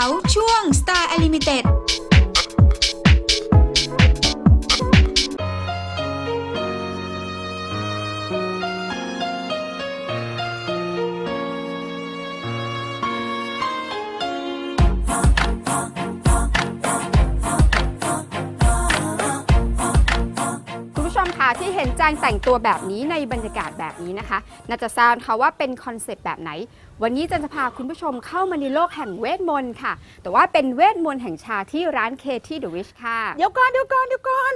าช่วง Star Unlimited คะที่เห็นแจงแต่งตัวแบบนี้ในบรรยากาศแบบนี้นะคะ น่าจะทราบค่ะว่าเป็นคอนเซปต์แบบไหน วันนี้แจนจะพาคุณผู้ชมเข้ามาในโลกแห่งเวทมนต์ค่ะ แต่ว่าเป็นเวทมนต์แห่งชาที่ร้าน Kaethy the Witch ค่ะ เดี๋ยวก่อนเดี๋ยวก่อนเดี๋ยวก่อน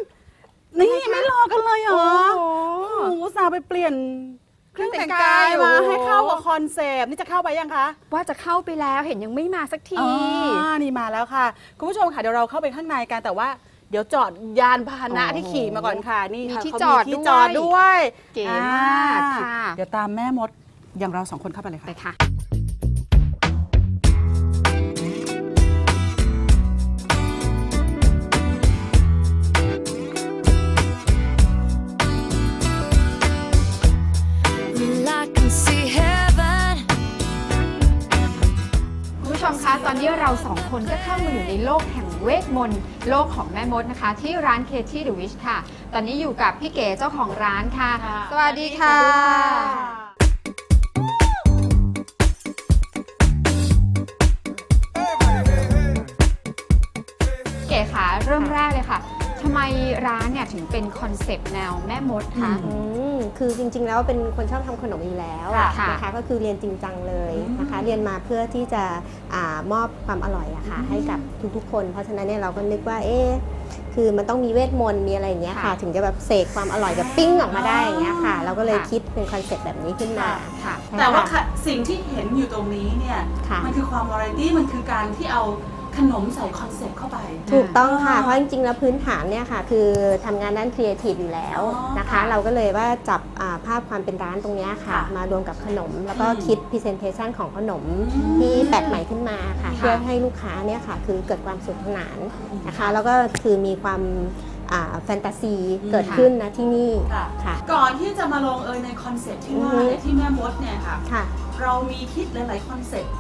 นี่ทำไมคะไม่รอกันเลยเหรอโอ้โหโอ้โหอุตส่าห์ไปเปลี่ยนเครื่องแต่งกายเครื่องแต่งกายมาโอ้โหให้เข้ากับคอนเซปต์นี่จะเข้าไปยังคะว่าจะเข้าไปแล้วเห็นยังไม่มาสักที อ่านี่มาแล้วค่ะ คุณผู้ชมค่ะเดี๋ยวเราเข้าไปข้างในกันแต่ว่า เดี๋ยวจอดยานพาหนะโอ้โหที่ขี่มาก่อนค่ะ นี่มีค่ะที่เขาจอดที่ด้วยจอดด้วยเก๋มากอ่ค่ะ เดี๋ยวตามแม่มดอย่างเราสองคนเข้าไปเลยค่ะ ไปค่ะ Well, I can see heaven. คุณผู้ชมคะตอนนี้เราสองคนก็เข้ามาอยู่ในโลกแห่ง เวทมนต์โลกของแม่มดนะคะ ที่ร้านเคที่เดอะวิชค่ะ ตอนนี้อยู่กับพี่เก๋เจ้าของร้านค่ะ ค่ะ สวัสดีค่ะ เก๋คะเริ่มแรกเลยค่ะทำไมร้านเนี่ยถึงเป็นคอนเซปต์แนวแม่มดคะอือืมคือจริงๆ แล้วเป็นคนชอบทำขนมอยู่แล้วค่ะนะคะก็คือเรียนจริงจังเลยนะคะ เรียนมาเพื่อที่จะอามอบความอร่อยอะค่ะให้กับทุกๆ คน เพราะฉะนั้นเนี่ยเราก็นึกว่าเอ๊ะคือมันต้องมีเวทมนต์มีอะไรอย่างเงี้ยค่ะค่ะถึงจะแบบเสกความอร่อยแบบปิ้งออกมาได้อย่างเงี้ยค่ะ เราก็เลยค่ะคิดเป็นคอนเซ็ปต์แบบนี้ขึ้นมาค่ะ แต่ว่าค่ะสิ่งที่เห็นอยู่ตรงนี้เนี่ยค่ะมันคือความวาไรตี้มันคือการที่เอา ขนมใส่คอนเซปต์เข้าไป ถูกต้องค่ะอ่าเพราะจริงๆ แล้วพื้นฐานเนี่ยค่ะ คือทำงานด้านครีเอทีฟอยู่แล้วอ๋อนะคะค่ะเราก็เลยว่าจับอ่าภาพความเป็นร้านตรงเนี้ยค่ะค่ะ มารวมกับขนม แล้วก็อืมคิด presentation ของขนมอืมที่แปลกใหม่ขึ้นมาค่ะค่ะเพื่อให้ลูกค้าเนี่ยค่ะ คือเกิดความสนุกสนานนะคะ แล้วก็คือมีความอ่าแฟนตาซีอืมเกิดขึ้นนะที่นี่ค่ะค่ะ ก่อนที่จะมาลงเอยในคอนเซปต์ที่ว่าอือฮึเนี่ยที่แม่มดเนี่ยค่ะค่ะ เรามีคิดหลายๆคอนเซปต์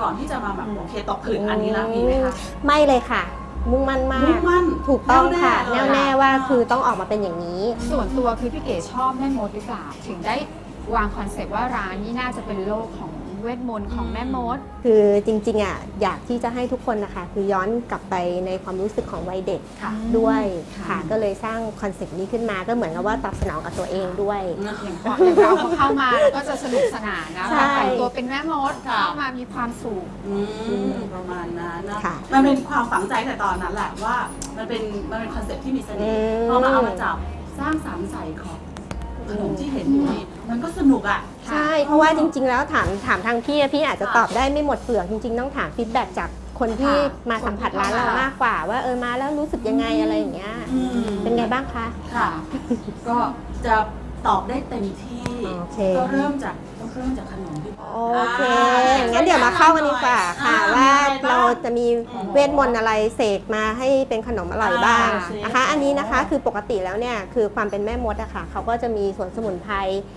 ก่อนที่จะมาแบบโอเคตกผลึกอันนี้แล้วมีไหมคะไม่เลยค่ะ มุ่งมั่นมามุ่งมั่นถูกต้องค่ะแน่วแน่แน่ววแน่เลยว่าคือต้องออกมาเป็นอย่างนี้ ส่วนตัวคือพี่เก๋ชอบแม่มดหรือเปล่าถึงได้วางคอนเซปต์ว่าร้านนี้น่าจะเป็นโลกของ เวทมนต์ของแม่มด คือจริงๆอะอยากที่จะให้ทุกคนนะคะคือย้อนกลับไปในความรู้สึกของวัยเด็กค่ะด้วยค่ะค่ะก็เลยสร้างคอนเซ็ปต์นี้ขึ้นมาก็เหมือนกับว่าตอบสนองกับตัวเองด้วยอย่างพออย่างเราพอเข้ามาเราก็จะสนุกสนานนะใช่แต่งตัวเป็นแม่มดค่ะเข้ามามีความสุขอืมประมาณนั้นนะค่ะมันเป็นความฝังใจแต่ตอนนั้นแหละว่ามันเป็นมันเป็นคอนเซ็ปต์ที่มีเสน่อืมพอมาเอามาจับสร้างสรรค์ใส่ของ ขนมที่เห็นอยู่นี่มันก็สนุกอะ ใช่ เพราะว่าจริง ๆ แล้วถามถามทางพี่อะพี่อาจจะตอบได้ไม่หมดเปลือกจริง ๆ ต้องถามฟีดแบ็กจากคนที่ค่ะมาสัมผัสร้านเรามากกว่า ว่าเออมาแล้วรู้สึกยังไงอะไรอย่างเงี้ยอืมเป็นไงบ้างคะ ค่ะ ก็จะตอบได้เต็มที่ โอเค ก็เริ่มจาก ต้องเริ่มจากขนมที่โอเคอ่างั้นเดี๋ยวมาเข้ากันดีกว่าค่ะอ่าว่ามีอะไรบ้างเราจะมีเวทมนต์อะไรเสกมาให้เป็นขนมอร่อยบ้างอ่านะคะ อันนี้นะคะคือปกติแล้วเนี่ยคือความเป็นแม่มดอะค่ะเขาก็จะมีสวนสมุนไพร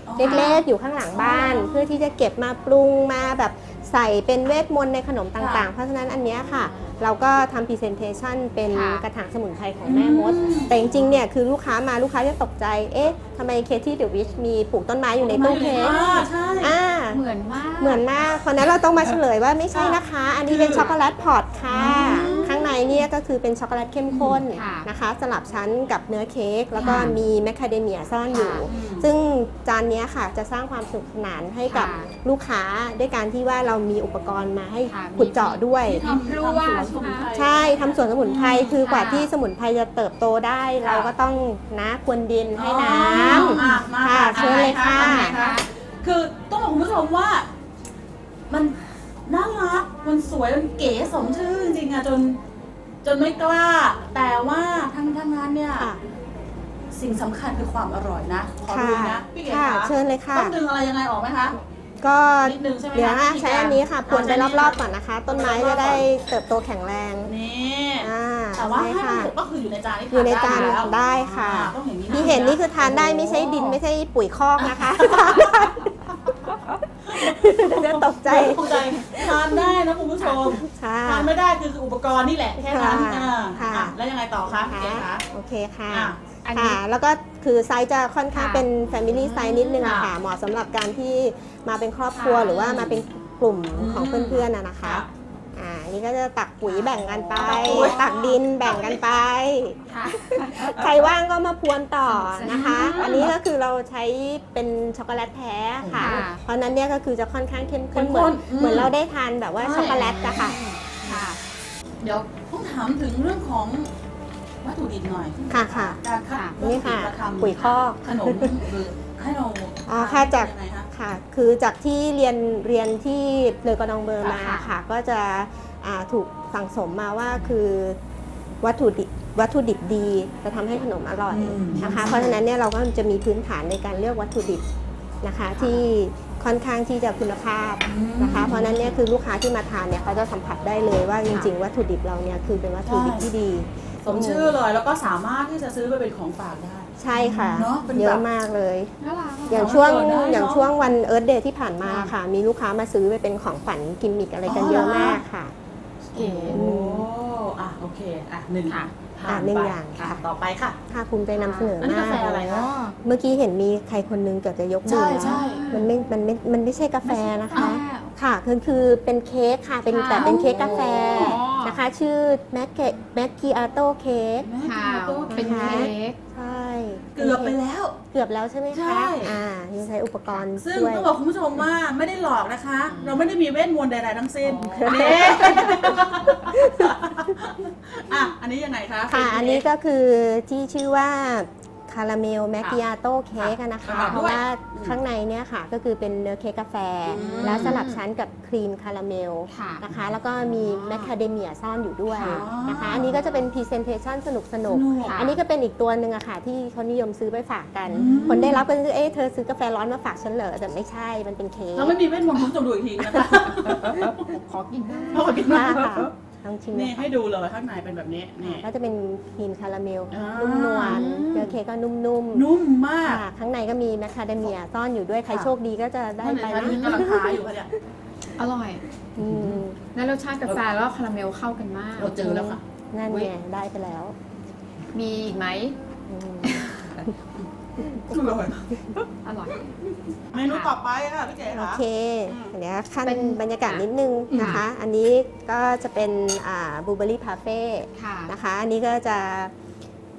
อ๋อเล็กๆอยู่ข้างหลังบ้าน เพื่อที่จะเก็บมาปรุงมาแบบใส่เป็นเวทมนต์ในขนมต่างๆ เพราะฉะนั้นอันเนี้ยค่ะ เราก็ทำ presentation เป็นค่ะกระถางสมุนไพรของแม่มด แต่จริงๆเนี่ยคือลูกค้ามาลูกค้าจะตกใจ เอ๊ะทำไม Kaethy the Witch มีปลูกต้นไม้อยู่ในตู้เค้กอ่าใช่อ่า เหมือนมากเหมือนมากเพราะนั้นเราต้องมาเฉลยว่าไม่ใช่นะคะ อันนี้เป็นคือช็อกโกแลต pot ค่ะอืมข้างในเนี่ยก็คือเป็นช็อกโกแลตเข้มข้นค่ะนะคะ สลับชั้นกับเนื้อเค้กแล้วก็ค่ะมีแมคคาเดเมียซ่อนอยู่ค่ะซึ่งจานเนี้ยค่ะจะสร้างความสนุกสนานให้กับค่ะลูกค้าด้วยการที่ว่าเรามีอุปกรณ์มาให้ค่ะขุดเจาะด้วยที่ทำพลั่วทำสวนสมุนไพรใช่ทำสวนสมุนไพรคือกว่าค่ะที่สมุนไพรจะเติบโตได้ค่ะเราก็ต้องนะควนดินให้น้อ๋อมาำมาค่ะเชิญเลยค่ะทำไง คะคือต้องบอกคุณผู้ชมว่า มันน่ารัก มันสวย มันเก๋สมชื่อจริงๆอะจน จนไม่กล้า แต่ว่าทั้งทั้งนั้นเนี่ย ค่ะ สิ่งสำคัญคือความอร่อยนะ ขอค่ะดูนะ พี่เก๋ค่ะคะเชิญเลยค่ะ ต้องดึงอะไรยังไงออกไหมคะ ก็นิดนึงใช่ไหมคะเดี๋ยวนะวิธีใช้การอันนี้ค่ะพรวนไปเอาใช้รอบนี่ๆก่อนนะคะ ต้นไม้พรวนจะได้รอบเติบโตแข็งแรงนี่อ่าแต่ว่าใช่ให้มันค่ะสุกก็คืออยู่ในจานนี่อยู่ในจานทแล้วได้ค่ะ อ่าต้องอย่างนี้ะที่เห็นนี่คือทานได้ไม่ใช่ดินไม่ใช่ปุ๋ยคอกนะคะเดี๋ ยวตกใจ ตกใจทานได้นะคุณผู้ชมค่ะทานไม่ได้คืออุปกรณ์นี่แหละแค่นั้นค่ะอ่าค่ะอะแล้วยังไงต่อคะพี่เก๋คะโอเคค่ะอะอันนี้ค่ะแล้วก็คือไซส์จะค่อนข้างค่ะเป็น Family Size นิดนึงอะค่ะค่ะเหมาะสำหรับการที่มาเป็นครอบครัวค่ะหรือว่ามาเป็นกลุ่มของอืมเพื่อนๆอะนะคะค่ะอ่าอั นนี่ก็จะตักปุ๋ยแบ่งกันไป ตักปุ๋ยตักดินแบ่งกันไปค่ะใครว่างก็มาพรวนต่อนะคะอืมอันนี้ก็คือเราใช้เป็นช็อกโกแลตแท้ค่ะค่ะเพราะฉะนั้นเนี่ยก็คือจะค่อนข้างเข้มข้นเข้มเหมืข้อนนอืมเหมือนเราได้ทานแบบว่าใช่ช็อกโกแลตอะค่ะค่ะเดี๋ยวต้องถามถึงเรื่องของวัตถุดิบหน่อย ค่ะค่ะการคัดนี่ค่ะวัตถุดิบมาทำปุ๋ยคอกขนมหรือให้เราอ๋อค่ะจากยังไงคะค่ะ คือจากที่เรียนเรียนที่ Le Cordon Bleu มาค่ะค่ะก็จะอ่า ถูกสั่งสมมาว่าคือวัตถุดิบวัตถุดิบดีจะทำให้ขนมอร่อยอืมนะคะ เพราะฉะนั้นเนี่ยเราก็จะมีพื้นฐานในการเลือกวัตถุดิบนะคะที่ค่อนข้างที่จะคุณภาพนะคะ เพราะฉะนั้นเนี่ยคือลูกค้าที่มาทานเนี่ยเขาจะสัมผัสได้เลยว่าจริง ๆ วัตถุดิบเราเนี่ยคือเป็นวัตถุดิบที่ดี สมชื่อเลยแล้วก็สามารถที่จะซื้อไปเป็นของฝากได้ ใช่ค่ะเนอะเป็นแบบเยอะมากเลยน่ารักอย่างช่วงเอามาเปิดได้เนอะอย่างช่วงวันเอิร์ธเดย์ที่ผ่านมาค่ะค่ะมีลูกค้ามาซื้อไปเป็นของขวัญกิมมิกอะไรกันอ๋อเยอะเหรอมากค่ะ เก๋โอ้อะโอเคอะหนึ่งค่ะผ่อะนหนึ่งไปอย่างค่ะ ต่อไปค่ะ ค่ะภูมิใจนำเสนออันนี้มากกาแฟอะไรคะ เมื่อกี้เห็นมีใครคนนึงเกือบจะยกมืใช่อใช่มันไม่มันไม่มันไม่ใช่กาแฟนะคะอ่าค่ะคือคือเป็นเค้กค่ะเป็นค่ะแต่เป็นเค้กกาแฟอ๋อ นะคะ ชื่อแมคเกแมคกีอาโต้เค้ก ค่ะ เป็นค่ะเค้กใช่ เกือบไปแล้ว เกือบแล้วใช่ไหมใช่ คะอ่ายังใช้อุปกรณ์ซึ่งช่วย ต้องบอกคุณผู้ชมว่าไม่ได้หลอกนะคะ เราไม่ได้มีเวทมนต์ใดๆทั้งสิ้นอ๋อ นี่ อะอันนี้ยังไงคะ ค่ะเป็อันนี้ก็คือที่ชื่อว่า Caramel Macchiato Cake นะคะค่ะเพราะว่าข้างในเนี่ยค่ะก็คือเป็นเนื้อเค้กกาแฟอืมแล้วสลับชั้นกับครีมคาราเมลค่ะนะคะ แล้วก็มีแมคคาเดเมียซ่อนอยู่ด้วยค่ะนะคะ อันนี้ก็จะเป็น presentation สนุกสนุกสนุกค่ะอันนี้ก็เป็นอีกตัวหนึ่งอะค่ะที่เขานิยมซื้อไปฝากกันอืมคนได้รับก็จะเอ๊ะเธอซื้อกาแฟร้อนมาฝากฉันเหรอแต่ไม่ใช่มันเป็นเค้กเราไม่มีเวทมนต์คุณผู้ชมดูอีกทีนะคะขอกินได้เอากินค่ะมาค่ะ ลองชิมนี่นะคะให้ดูเลยข้างในเป็นแบบนี้นี่ ก็จะเป็นครีมคาราเมลอ่านุ่มนวลเนื้อเค้กก็นุ่มๆนุ่มมาก ค่ะข้างในก็มีแมคคาเดเมียซ่อนอยู่ด้วยใครค่ะ โชคดีก็จะได้นั่นไปเลยค่ะนะนี่กำลังทาอยู่ค่ะเนี่ย อร่อย อืมแล้วรสชาติกาแฟแล้วคาราเมลเข้ากันมาก เราเจอแล้วค่ะ นั่นอุ๊ย ไงได้ไปแล้วมีอีกไหมอืม อร่อยอร่อย เมนูต่อไปค่ะพี่เก๋โอค่ะ เคอืมเดี๋ยวขั้นเป็นบรรยากาศนิดนึงนะคะ อันนี้ก็จะเป็นบูเบอรี่พาเฟ่ค่ะ นะคะ อันนี้ก็จะ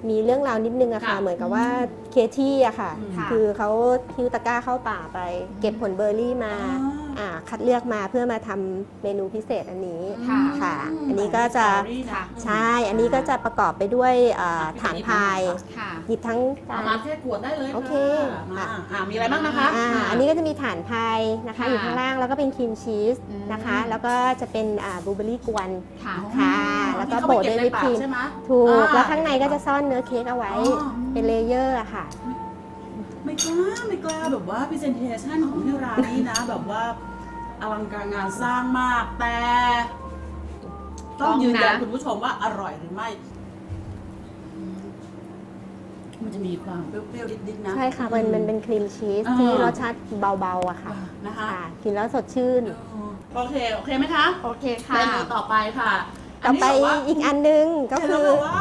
มีเรื่องราวนิดนึงอะค่ะ ค่ะเหมือนกับว่าเคที่อะค่ะ ค่ะ คือเขาคิวตะกร้าเข้าป่าไป เก็บผลเบอร์รี่มา อ๋ออ่า คัดเลือกมาเพื่อมาทำเมนูพิเศษอันนี้ค่ะค่ะ อันนี้ก็จะค่ะใช่อันนี้ก็จะประกอบไปด้วยอ่าฐานพายค่ะหยิบทั้ง เอามาแค่ขวดได้เลยโอเค มาอ่ามีอะไรบ้างนะคะ อ่าอันนี้ก็จะมีฐานพายนะคะค่ะอยู่ข้างล่างแล้วก็เป็นครีมชีสอืม นะคะ แล้วก็จะเป็นบลูเบอรี่กวนค่ะค่ะ แล้วก็ที่เขาโปะไปด้วยเก็วิปครีมในปากใช่ไหมถูกอ่าแล้วข้างในก็จะซ่อนเนื้อเค้กเอาไว้ อ๋อ เป็น layer อะค่ะ ไม่กล้าไม่กล้าแบบว่า presentation ของที่ร้านนี้นะ แบบว่าอลังการงานสร้างมากแต่ ต้องยืนยันต้องนะคุณผู้ชมว่าอร่อยหรือไม่ มันจะมีความเปรี้ยวๆนิดๆนะใช่ค่ะมันมันเป็นครีมชีสอ่าที่รสชาติเบาๆอะค่ะอ่านะคะค่ะกินแล้วสดชื่น โอเค โอเคไหมคะ โอเคค่ะเมนูต่อไปค่ะต่อไปนนี้แบบว่าอีกอันนึงก็เห็นคืแล้วอแบบว่า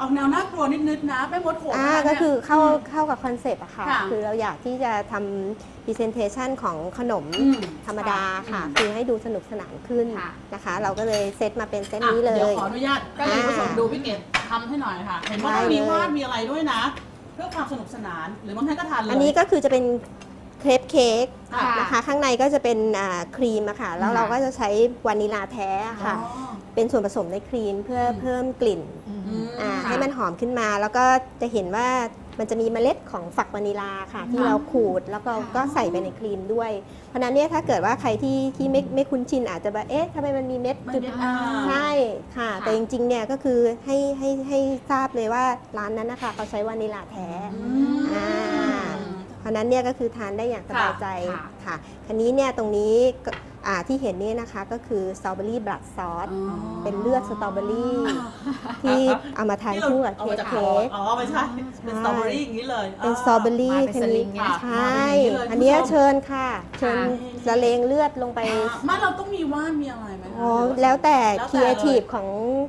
ออกแนวน่ากลัวนิดๆนะแม่มดโหดอ่ามากก็เนี่ยคือเข้าเข้ากับคอนเซปต์อะค่ะ ค่ะคือเราอยากที่จะทำ presentation ของขนมอืมธรรมดาค่ะ อืมคือให้ดูสนุกสนานขึ้นค่ะ นะคะ เราก็เลยเซตมาเป็นเซตอะนี้เลเดี๋ยวย ขออนุญาตก็เลยผู้ชมอ่าดูพี่เกดทำให้หน่อยค่ะ เห็นว่าได้มีเลย วาดมีอะไรด้วยนะ เพื่อความสนุกสนานหรือบางท่านก็ทานเลย อันนี้ก็คือจะเป็นเครปเค้กค่ะ นะคะ ข้างในก็จะเป็นอ่าครีมอะค่ะ แล้วค่ะเราก็จะใช้วานิลาแท้อะค่ะ อ๋อ เป็นส่วนผสมในครีมเพื่ออืมเพิ่มกลิ่นอืมอืมอ่าค่ะให้มันหอมขึ้นมา แล้วก็จะเห็นว่ามันจะมีเมล็ดของฝักวานิลาค่ะ ที่ค่ะเราขูดแล้วก็ค่ะก็ใส่ไปในครีมด้วย เพราะฉะนั้นเนี่ยถ้าเกิดว่าใครที่ที่ไม่ไม่คุ้นชินอาจจะแบบเอ๊ะทำไมมันมีเม็ดมันจุดเป็นอ่าใช่ค่ะค่ะ แต่จริงๆเนี่ยก็คือให้ให้ให้ทราบเลยว่าร้านนั้นนะคะเขาใช้วานิลาแท้อืมอ่าเพ ราะฉะนั้นเนี่ยก็คือทานได้อย่างสบายใจค่ะค่ะคันนี้เนี่ยตรงนี้ก็อ่าที่เห็นนี่นะคะก็คือสตรอเบอรี่บลัดซอสอ๋อเป็นเลือดสตรอเบอรี่ที่เอามาทานที่เราคู่กับเอาเค้มากจากเค้กอ๋อไม่ใช่เป็นสตรอเบอรี่อย่างนี้เลยเป็นสตรอเบอรี่มาเป็นคันสลินี้งไงใช่มาเป็นอย่างนี้เลยอันเนี้ยคุณผู้ชมเชิญค่ะ เชิญละเลงเลือดลงไปอ่าไม่เราต้องมีว่านมีอะไรไหมคะอ๋อแล้วแต่แล้วครีเอทีฟเลยของ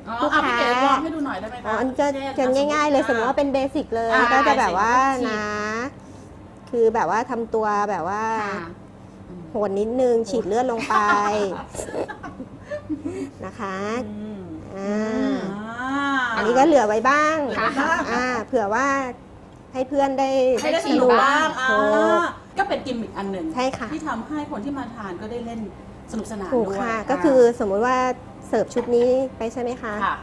อ๋อลูกอะพี่ค้าเก๋ลองให้ดูหน่อยได้ไหมอ๋อคะอันก็เช่จะง่าย ๆ เลยอะสมมติว่าเป็นเบสิกเลยอ่าก็จะแบบว่า basic นะ คือแบบว่าทำตัวแบบว่า ค่ะโหดนิดนึง ฉีดเลือดลงไป นะคะอืมอ่าอ่าอันนี้ก็เหลือไว้บ้างเหลือไว้บ้างอ่าเผื่อว่าให้เพื่อนได้ให้ได้สชินุมกบ้าบ้างงอ่าถูกก็เป็นกิมมิคอันหนึ่งใช่ค่ะ ที่ทำให้คนที่มาทานก็ได้เล่นสนุกสนานถูกด้วยค่ะ ก็คือสมมุติว่าเสิร์ฟชุดนี้ไปใช่ไหมคะ ค่ะ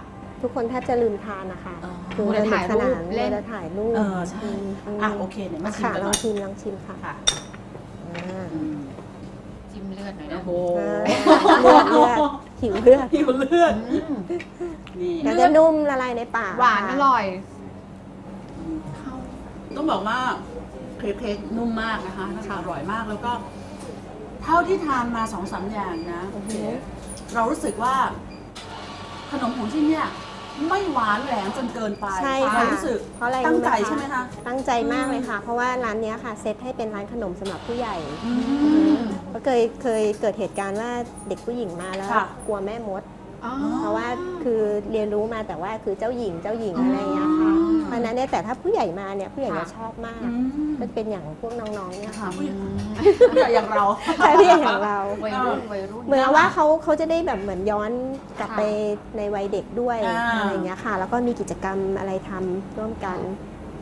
ทุกคนแทบจะลืมทานนะคะ อ๋อ คือมัวแต่สนุกสนานถ่ายรูปเล่นมัวแต่ถ่ายรูปเออใช่มมอะโอเคเนี่ยมาชิมค่ะกันลหน่อองยชิมลองชิมค่ะค่ะอ่าอืมจิ้มเลือดหน่อยนะโอ้โหอ่าเลือดเลือดหิวเลือดหิวเลือดอืมนี่แล้วจะนุ่มละลายในปากหวานอร่อยต้องบอกว่าเครปเค้กนุ่มมากนะคะนะคะอร่อยมากแล้วก็ เท่าที่ทานมาสองสามอย่างนะโอเคเรารู้สึกว่าขนมของที่เนี่ย ไม่หวานแหลมจนเกินไปใช่เราค่ะรู้สึกเพราะอะไรตั้งใจรู้ใช่ไหมคะตั้งใจมากเลยค่ะ เพราะว่าร้านเนี้ยค่ะเซตให้เป็นร้านขนมสำหรับผู้ใหญ่อืมก็เคยเคยเกิดเหตุการณ์ว่าเด็กผู้หญิงมาแล้วค่ะกลัวแม่มดอ๋อเพราะว่าคือเรียนรู้มาแต่ว่าคือเจ้าหญิงเจ้าหญิงอะไรอย่างเงี้ยค่ะ อืมเพราะฉะนั้นเนี่ยแต่ถ้าผู้ใหญ่มาเนี่ยผู้ใหญ่จะชอบมากอืม ก็เป็นอย่างพวกน้องๆเนี่ยค่ะค่ะผู้ใหญ่ผู้ใหญ่อย่างเรา ใช่ผู้ใหญ่อย่างเรา วัยรุ่นวัยรุ่น เหมือนกับว่าเขาเขาจะได้แบบเหมือนย้อนกลับค่ะ ไปในวัยเด็กด้วยอ่า อะไรอย่างเงี้ยค่ะ แล้วก็มีกิจกรรมอะไรทำร่วมกัน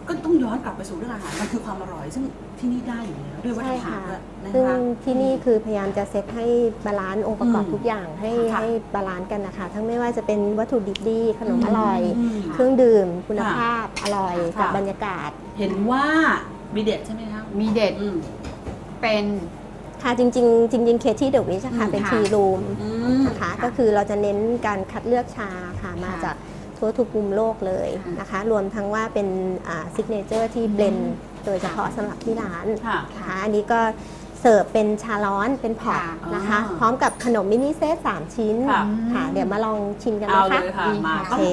ก็ต้องย้อนกลับไปสู่เรื่องอาหารมันคือความอร่อยซึ่งที่นี่ได้อยู่แล้วด้วยวัตใช่ถุดิบค่ะด้วยนะซึ่งคะที่นี่คือพยายามจะเซตให้ balance องค์ประกอบอืมทุกอย่างให้ค่ะให้ balance กันนะคะ ทั้งไม่ว่าจะเป็นวัตถุดิบดีขนมอร่อยอืมเครื่องดื่มคุณภาพอร่อยค่ะกับบรรยากาศ เห็นว่ามีเด็ดใช่ไหมคะมีเด็ดอืม เป็น ค่ะจริงๆจริงๆ Kaethy the Witch ค่ะอืมเป็นค่ะ tea room อืมนะคะก็คือเราจะเน้นการคัดเลือกชาค่ะมาค่ะจาก ทั่วทุกมุมโลกเลยค่ะนะคะ รวมทั้งว่าเป็นsignature ที่ blend โดยเฉพาะสำหรับที่ร้านค่ะนะคะอันนี้ก็เสิร์ฟเป็นชาร้อนเป็น pot ค่ะนะคะอ๋อพร้อมกับขนม mini set สามชิ้นค่ะค่ะเดี๋ยวมาลองชิมกันเอานะเลคะยค่ะดีมาค่ะต้องโอเค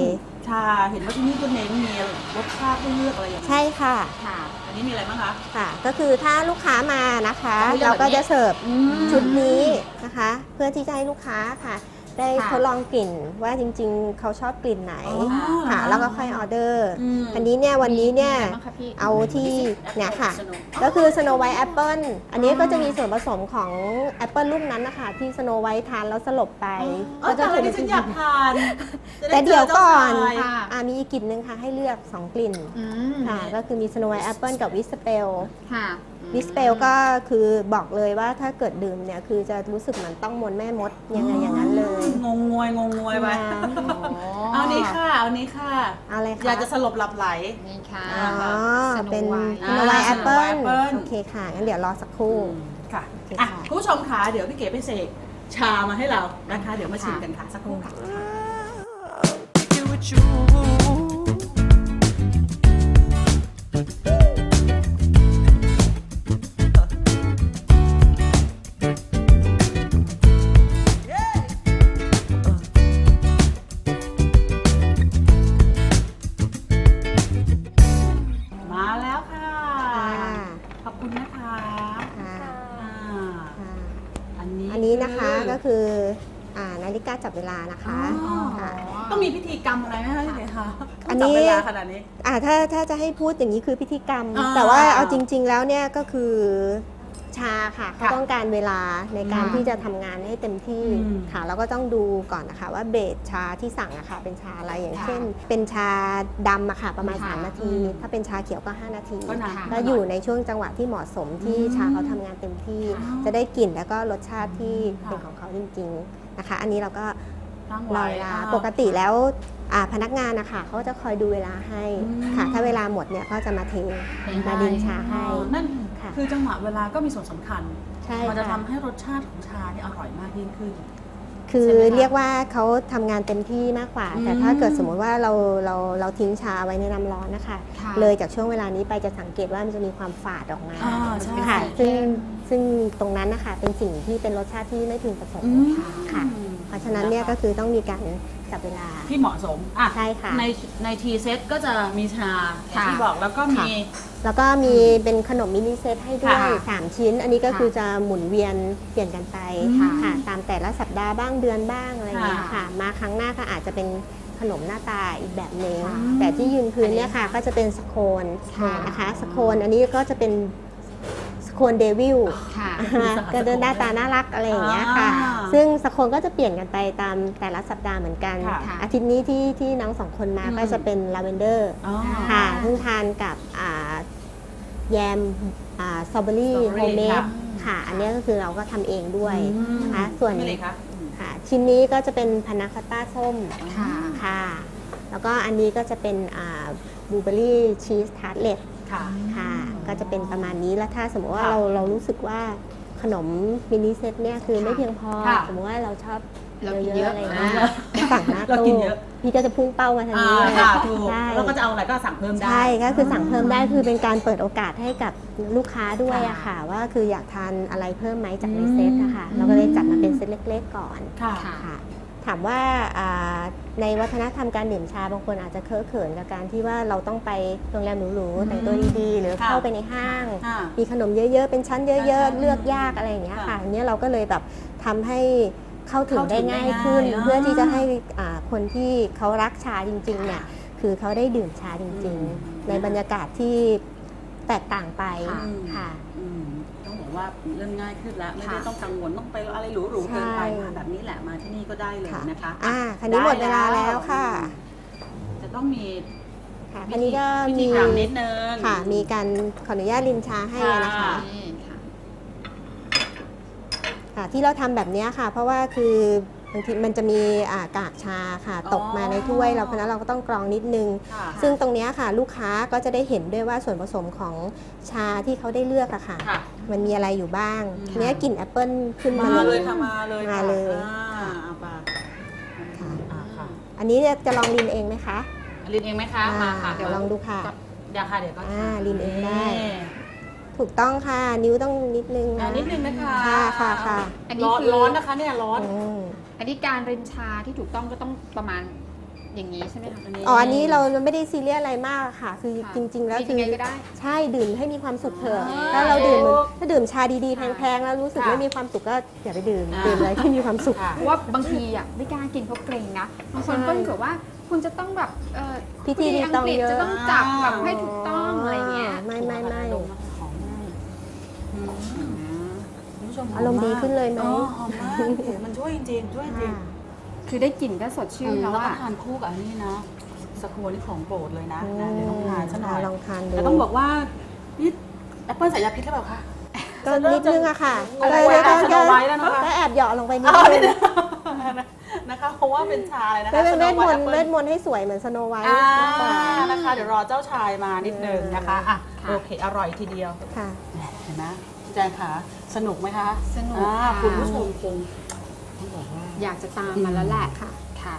ชาเห็นว่าที่นี่ก็เน้นมีรสชาติให้เลือกอะไรอย่างเงี้ยใช่ค่ะค่ะ อันนี้มีอะไรบ้างคะค่ะ ก็คือถ้าลูกค้ามานะคะต้องเลือกเราก็แบบนี้จะเสิร์ฟอืมชุดนี้นะคะ เพื่อที่จะให้ลูกค้าค่ะ ได้ค่ะทดลองกลิ่นว่าจริงๆ เขาชอบกลิ่นไหนอ๋อค่ะ แล้วก็ค่อยออเดอร์อืม อันนี้เนี่ยวันนี้เนี่ย มีอะไรบ้างคะพี่เอาที่เนี่ยค่ะ สนุก ก็คือ Snow White Apple อันนี้ก็จะมีส่วนผสมของแอปเปิลลูกนั้นนะคะที่ Snow White ทานแล้วสลบไปเออแต่อะไรที่ฉันอยากทานจะไแต่เดี๋ยวก่อนเจเจ้าชายค่ะ อ่ามีอีกกลิ่นหนึ่งค่ะให้เลือก 2 กลิ่น อืมค่ะ ก็คือมี Snow White Apple กับ w h i s p e l ค่ะ w h i s p e l ก็คือบอกเลยว่าถ้าเกิดดื่มเนี่ย คือจะรู้สึกเหมือนต้องมนต์แม่มดยังไงอย่างนั้นเลยงงงวยงงงวยไปเอานี้ค่ะ เอานี้ค่ะเอาเลยค่ะอยากจะสลบหลับไหลนี่ค่ะอ๋อสโนเป็นไวท์ Snow White อ่า Apple Snow White Apple โอเคค่ะงั้นเดี๋ยวรอสักครู่ค่ะโอเคอะค่ะคุณผู้ชมคะเดี๋ยวพี่เก๋ไปเสกชามาให้เรานะคะ เดี๋ยวมาชิมกันค่ะสักครู่ค่ะ อันนี้อันนี้นะคะก็คืออ่านาฬิกาจับเวลานะคะอ๋อค่ะ ต้องมีพิธีกรรมอะไรไหมคะพี่เก๋คะอันนี้ จับเวลาขนาดนี้ อ่าถ้าถ้าจะให้พูดอย่างนี้คือพิธีกรรม อ่า แต่ว่าเอาจริง ๆ แล้วเนี่ยก็คือ ชาค่ะเขาค่ะต้องการเวลาในการอืมที่จะทำงานให้เต็มที่อืมค่ะแล้วก็ต้องดูก่อนนะคะ ว่าเบสชาที่สั่งอะค่ะเป็นชาอะไรอย่างค่ะเช่น เป็นชาดำอะค่ะประมาณค่ะ3นาทีอืมถ้าเป็นชาเขียวก็ 5 นาทีก็นานค่ะก็อยู่ในช่วงจังหวะที่เหมาะสมที่อืมชาเขาทำงานเต็มที่อ๋อจะได้กลิ่นแล้วก็รสชาติที่ค่ะเป็นของเขาจริงๆนะคะ อันนี้เราก็ ตั้งรอไว้เวลาอ่า ปกติแล้วอ่าพนักงานนะคะเขาจะคอยดูเวลาให้อืม ค่ะ ถ้าเวลาหมดเนี่ยก็จะมาเทให้มาดึงชาให้ อ๋อนั่นค่ะ คือจังหวะเวลาก็มีส่วนสำคัญ ใช่มันจะค่ะทำให้รสชาติของชาเนี่ยอร่อยมากยิ่งขึ้น คือใช่ไหมคะเรียกว่าเขาทำงานเต็มที่มากกว่าแต่ถ้าเกิดสมมุติว่าเราเราเราทิ้งชาไว้ในน้ำร้อนนะคะ ค่ะเลยจากช่วงเวลานี้ไปจะสังเกตว่ามันจะมีความฝาดออกมาอ่าใช่ ค่ะสีซึ่งเข้มซึ่งตรงนั้นนะคะเป็นสิ่งที่เป็นรสชาติที่ไม่พึงประสงค์อืมค่ะ เพราะฉะนั้นเนี่ยก็คือต้องมีการจับเวลา ที่เหมาะสมอะใช่ค่ะ ในในทีเซตก็จะมีชาอย่างค่ะที่บอกแล้วก็มี แล้วก็มีเป็นขนมมินิเซตให้ด้วยค่ะ3ชิ้น อันนี้ก็ค่ะคือจะหมุนเวียนเปลี่ยนกันไปค่ะค่ะตามแต่ละสัปดาห์บ้างเดือนบ้างอะไรอย่างเงี้ยค่ะค่ะมาครั้งหน้าก็อาจจะเป็นขนมหน้าตาอีกแบบหนึ่งค่ะแต่ที่ยืนพื้นเนี่ยค่ะก็จะเป็นสโคนค่ะนะคะสโคนอันนี้ก็จะเป็นสโคน devil ค่ะก็จะหน้าตาน่ารักอะไรอย่างเงี้ยค่ะอ่าซึ่งสโคนก็จะเปลี่ยนกันไปตามแต่ละสัปดาห์เหมือนกันค่ะอาทิตย์นี้ที่ที่น้องสองคนมาอืมก็จะเป็นลาเวนเดอร์อ๋อค่ะเพิ่งทานกับอ่าแยมสตรอเบอรี่ strawberry homemade ค่ะค่ะ อันนี้ก็คือเราก็ทำเองด้วยอืมนะคะส่วนนี่เลยครับค่ะชิ้นนี้ก็จะเป็นพานาคอตต้าส้มค่ะค่ะ แล้วก็อันนี้ก็จะเป็น blueberry cheese tartlet ค่ะค่ะ ก็จะเป็นประมาณนี้แล้วถ้าสมมติว่าค่ะเราเรารู้สึกว่าขนม mini set เนี่ยคือไม่เพียงพอ ค่ะสมมติว่าเราชอบเรากินเยเยอะอะๆอะไรอย่างเงี้ยอ่าก็สั่งหน้าเราตู้กินเยอะ พี่ก็จะพุ่งเป้ามาทางอ่านี้เลยค่ะถูกใช่แล้วก็จะเอาอะไรก็สั่งเพิ่มได้ ใช่ก็คือสั่งเพิ่มได้คือเป็นการเปิดโอกาสให้กับลูกค้าด้วยอะค่ะ ว่าคืออยากทานอะไรเพิ่มไหมจากในเซตนะคะอืม เราก็เลยจัดมาเป็นเซตเล็ก ๆ ก่อนค่ะ ค่ะค่ะ ถามว่าอ่าในวัฒนธรรมการดื่มชาบางคนอาจจะเคอะเขินกับการที่ว่าเราต้องไปโรงแรมหรูๆแต่งตัวดีๆหรือค่ะเข้าไปในห้างค่ะมีขนมเยอะๆ เป็นชั้นเยใช่อะใช่ๆเลือกยากอะไรอย่างเงี้ยค่ะค่ะอันเนี้ยเราก็เลยแบบทำให้เข้าถึงเข้าถึได้งได้ง่ายขึ้นง่ายเพื่อที่จะอ่าให้อ่าคนที่เขารักชาจริงๆเนี่ยคือเขาได้ดื่มชาจริงอืมๆในบรรยากาศที่แตกต่างไปค่ะ ค่ะอืมต้องบอกว่าเรื่องง่ายขึ้นแล้วไม่ได้ค่ะต้องกังวลต้องไปอะไรหรูๆเกินไปใช่มาแบบนี้แหละมาที่นี่ก็ได้เลยค่ะนะคะอ่าคันนี้หมดเวลาแล้วค่ะ จะต้องมีค่ะคันนี้ก็วิมีธีทำนิดนึงค่ะ มีการขออนุญาตลินชาให้นะคะค่ะนี่ค่ะค่ะที่เราทำแบบเนี้ยค่ะ เพราะว่าคือบางทีมันจะมีอ่ากากชาค่ะ ตกมาในถ้วยเราเพราะฉะนั้นเราก็ต้องกรองนิดนึงค่ะซึ่งตรงเนี้ยค่ะ ลูกค้าก็จะได้เห็นด้วยว่าส่วนผสมของชาที่เขาได้เลือกอะค่ะค่ะ มันมีอะไรอยู่บ้างอืมทีเนี้ยกลิ่นแอปเปิลขึ้นมามาเลเลยยค่ะมาเลยมาค่ะเลยอ่าเอาไปค่ะอ่าค่ะอันนี้จะลองลินเองไหมคะลินเองไหมคะอ่ามาค่ะเดี๋ยวลองดูค่ะเดี๋ยวค่ะเดี๋ยวก็อ่าลินเองได้นี่ถูกต้องค่ะ นิ้วต้องนิดนึงอ่านะนิดนึงนะคะค่ะค่ะค่ะอันนี้ร้อนคือร้อนนะคะเนี่ยร้อนอืมอันนี้การเรนชาที่ถูกต้องก็ต้องประมาณ อย่างนี้ใช่ไหมคะอ๋ออันนี้เราไม่ได้ซีเรียสอะไรมากค่ะ คือค่ะจริง ๆ แล้วมีคืยังอไงก็ได้ใช่ดื่มให้มีความสุขเถอะอ่าถ้าเราดื่มถูกถ้าดื่มชาดีๆค่ะแพงๆแล้วรู้สึกค่ะไม่มีความสุขก็อย่าไปดื่มอ่า ดื่มอะไรที่มีความสุขค่ะเพราะว่าบางทีอะไม่กล้ากินเพราะเกรงนะบางคนใช่ก็รู้สึกว่าคุณจะต้องแบบเอ่อพิธีผู้หญิรีตองอังกฤษเยอะจะต้องจับแบบให้ถูกต้องอะไรเงี้ยไม่ไม่ไม่หอมคุณผู้ชมหอารมณ์ดีขึ้นเลยไหม อ๋อหอมมากโอ้โหมันช่วยจริงๆช่วยจริงค่ะ คือได้กลิ่นก็สดชื่นแล้แล้ววก็อะ ทานคู่กับอันนี้นะสโคนี่ของโปรดเลยนะอืมนะเดี๋ยวต้องทานซะหน่อยลองทานดูแต่ต้องบอกว่านี่แอปเปิลใส่ยาพิษหรือเปล่าคะ ก็นิดนึงอะค่ะอะไรก็วะก็สโนไวท์แล้วนะคะ ก็แอบเหยาะลงไปนิดอ๋อนึนี่งนะนะคะ เพราะว่าเป็นชาเลยนะคะ ไม่เป็นเวทมนต์ Snow White เว Apple ทมนต์ให้สวยเหมือนสโนไวท์อ่ามากกว่านะคะ เดี๋ยวรอเจ้าชายมานิดนึงนะคะอะค่ะ โอเค อร่อยทีเดียวค่ะแหมเห็นไหมแจงขาสนุกไหมคะสนุกอ่าค่ะ คุณผู้ชมคงต้องบอกว่า อยากจะตามมาแล้วแหละค่ะ ค่ะ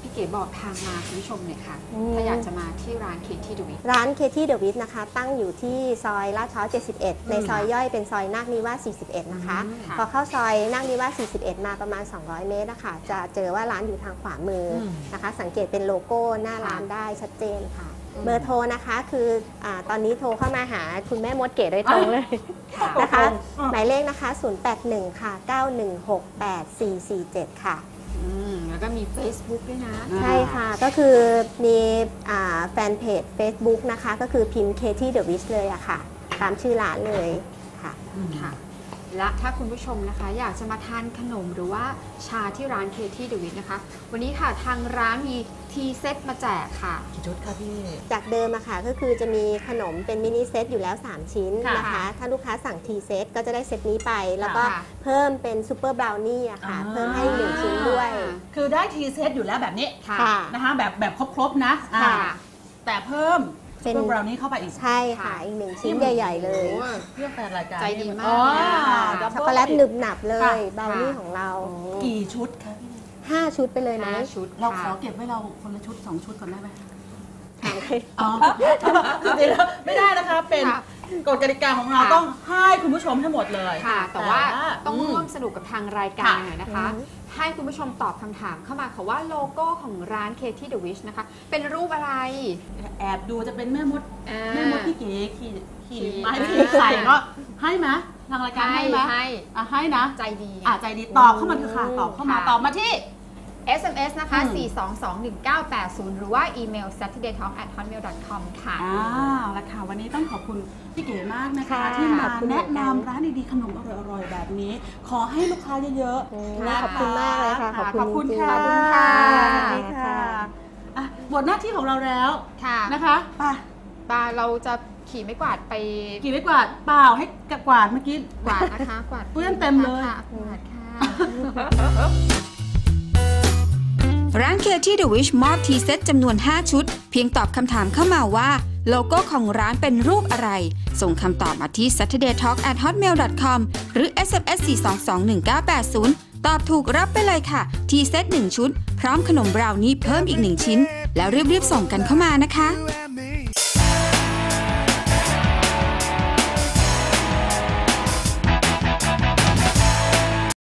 พี่เก๋บอกทางมาคุณผู้ชมหน่อยค่ะ อืม ถ้าอยากจะมาที่ร้าน Kaethy the Witch ร้านเคที่เดอะวิทนะคะ ตั้งอยู่ที่ซอยลาดพร้าว71 ในซอยย่อยเป็นซอยนาคนิวาส41 นะคะ อืมค่ะพอเข้าซอยนาคนิวาส41 มาประมาณ 200 เมตรนะคะจะเจอว่าร้านอยู่ทางขวามืออมนะคะ สังเกตเป็นโลโก้หน้าร้านได้ชัดเจนค่ะ เบอร์โทรนะคะคืออาตอนนี้โทรเข้ามาหาคุณแม่มดเก๋โดยตรงเลยค่ะนะคะอืมหมายเลขนะคะ 081 ค่ะ 916 8447 ค่ะ อืมแล้วก็มี Facebook ด้วยนะ อ่า ใช่ค่ะ ก็คือมีอ่า fanpage Facebook นะคะ ก็คือพิมพ์ Kaethy the Witch เลยอะค่ะ ตามชื่อร้านเลยค่ะ ค่ะ และถ้าคุณผู้ชมนะคะ อยากจะมาทานขนมหรือว่าชาที่ร้าน Kaethy the Witch นะคะ วันนี้ค่ะทางร้านมี tea set มาแจกค่ะ กี่ชุดคะพี่ จากเดิมอะค่ะก็คือจะมีขนมเป็น mini set อยู่แล้ว 3 ชิ้นค่ะนะคะ ถ้าลูกค้าสั่ง tea set ก็จะได้เซตนี้ไป แล้วก็ค่ะเพิ่มเป็น super brownie อะค่ะ อ่า เพิ่มให้หนึ่งชิ้นด้วย คือได้ tea set อยู่แล้วแบบนี้ค่ะค่ะนะคะแบบแบบครบๆนะอ่าค่ะ แต่เพิ่ม เป็นเพิ่มบราวนี่เข้าไปอีกใช่ค่ะค่ะ อีกหนึ่งชิ้นใหญ่ ๆ เลยโอ้เพื่อแฟนรายการใจดีมาก อ๋อเลยค่ะ double chocolate หนึบหนับเลค่ะ ยบราวนี่ของเรากี่ชุดคะพี่5ชุดไปเลยไหมห้าชุดเราขอค่ะ เก็บไว้เราคนละชุดสองชุดก่อนได้ไหมถามใครอ๋อจริงๆแล้วไม่ได้นะคะ เป็นค่ะ กฎกติกาของเราค่ะ ต้องให้คุณผู้ชมทั้งหมดเลย ค่ะ แต่ว่าต้องมร่วมสนุกกับทางรายการค่ะหน่อยนะคะอืมให้คุณผู้ชมตอบคำถามเข้ามาค่ะว่าโลโก้ของร้าน Katy The Wish นะคะ เป็นรูปอะไร แอบดูจะเป็นแม่มดอ่า แม่มดพี่เก๋ขี่ขี่ขี่ไม้ขี่ไข่ก็ให้ไหมทางรายการให้ให้ไหมให้อะให้นะใจดี อะใจดีตอบเข้ามาเถอะค่ะตอบเข้ามาค่ะ ตอบมาที่ SMS นะคะ อืม 4221980 หรือว่าอีเมล saturdaytalk@hotmail.com ค่ะ อ้าวละค่ะวันนี้ต้องขอบคุณ พี่เก๋มากนะคะ ค่ะที่มาขอบคุณแนะเหมือนกันนำร้านดีๆขนมอร่อยๆแบบนี้ ขอให้ลูกค้าเยอะโอ้ๆนะขอบคุณมากเลยค่ะขอบขอบคุคุณณค่ะจริงๆขอบคุณค่ะค่ะ สวัสดีค่ะอะหมดหน้าที่ของเราแล้วค่ะนะคะไปปาเราจะขี่ไม่กวาดไปกี่ไม่กวาดเปล่าให้กวาดเมื่อกี้ กวาดนะคะ กวาดเปื้อนเต็มเลย ค่ะกวาดค่ะ ร้าน Katy The Wish มอบทีเซ็ตจำนวน 5 ชุด เพียงตอบคำถามเข้ามาว่า โลโก้ของร้านเป็นรูปอะไร ส่งคำตอบมาที่ saturdaytalk@hotmail.com หรือ SMS 4221980 ตอบถูกรับไปเลยค่ะ ทีเซ็ต1ชุด พร้อมขนมบราวนี่เพิ่มอีก 1 ชิ้น แล้วรีบๆส่งกันเข้ามานะคะ